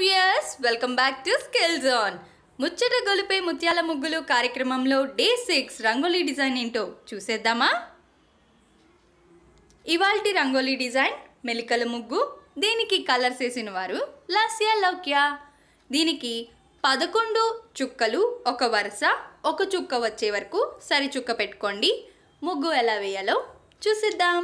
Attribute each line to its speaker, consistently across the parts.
Speaker 1: Viewers welcome back to skills on ముచ్చట గొలిపే ముత్యాల ముగ్గులు కార్యక్రమంలో డే సిక్స్ రంగోలీ డిజైన్ ఏంటో చూసేద్దామా? ఇవాల్టి రంగోలీ డిజైన్ మెలికల ముగ్గు దీనికి కలర్స్ వేసిన వారు లాస్యా లౌక్యా. దీనికి పదకొండు చుక్కలు ఒక వరుస ఒక చుక్క వచ్చే వరకు సరి చుక్క పెట్టుకోండి. ముగ్గు ఎలా వేయాలో చూసిద్దాం.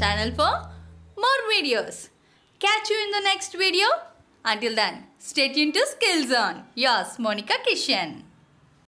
Speaker 1: Channel for more videos. Catch you in the next video. Until then, stay tuned to Skills Zone. Yours, Monica Kishan.